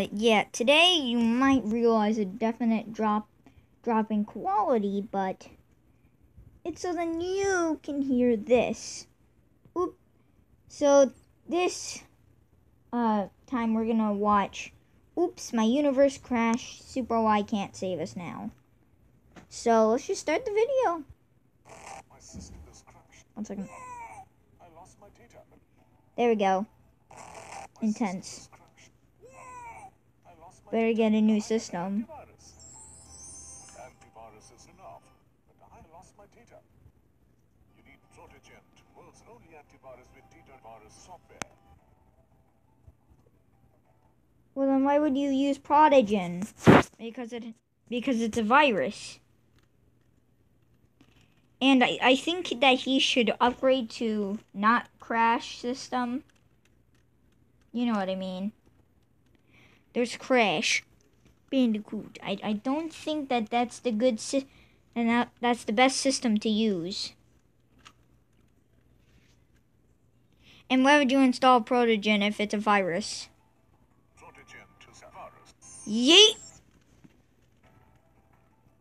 Uh, yeah, today you might realize a definite drop, drop in quality, but it's so then you can hear this. Oop. So this, uh, time we're gonna watch, oops, my universe crashed, Super Why can't save us now. So let's just start the video. My system is crashed. One second. I lost my data. There we go. Intense. system is crashed. I lost my Better get a new system. antivirus. Antivirus is enough, but I lost my data. You need Protegent, world's only antivirus with data virus software. Well, then why would you use Protogen? Because it because it's a virus. And I, I think that he should upgrade to not crash system. You know what I mean. There's crash. Bandicoot. I, I don't think that that's the good sy- and that, that's the best system to use. And why would you install Protogen if it's a virus? Virus. Yeet!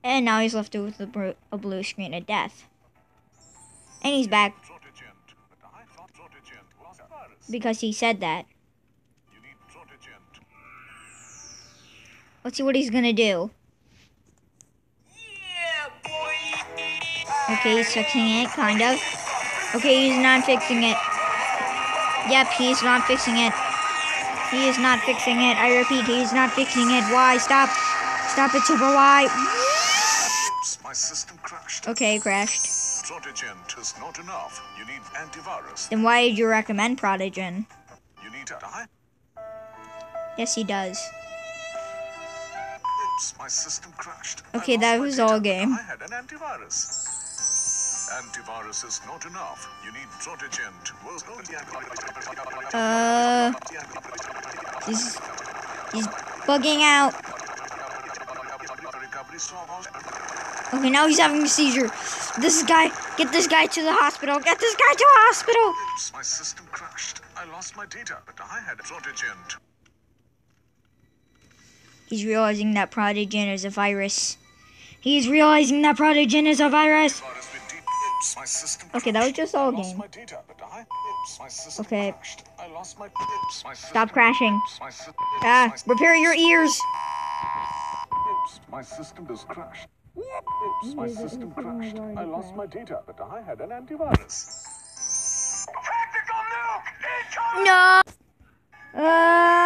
And now he's left with a, a blue screen of death. And he's back because he said that. Let's see what he's gonna do. Okay, he's fixing it, kind of. Okay, he's not fixing it. Yep, he's not fixing it. He is not fixing it. I repeat, he's not fixing it. Why? Stop. Stop it, Super Why. Oops, my system crashed. Okay, crashed. Protegent is not enough. You need antivirus. Then why did you recommend Protogen? You need a die. Yes, he does. Oops, my system crashed. Okay, that was all game. I had an antivirus. Antivirus is not enough. You need Protegent. Uh, he's he's bugging out. Okay, now he's having a seizure. This guy, get this guy to the hospital. Get this guy to the hospital. Oops, my system crashed. I lost my data, but I had Protegent. He's realizing that Protogen is a virus. He's realizing that Protogen is a virus. Virus with data. Oops, my system Okay, that was just all game. my data, but I. Oops, my system Okay. crashed. I lost my. Oops, my system. Stop crashing. Oops, Ah, repair your ears. Oops, my system is crashed. Oops, my system crashed. I lost my data, but I had an antivirus. Tactical nuke! Incoming! No. Uh,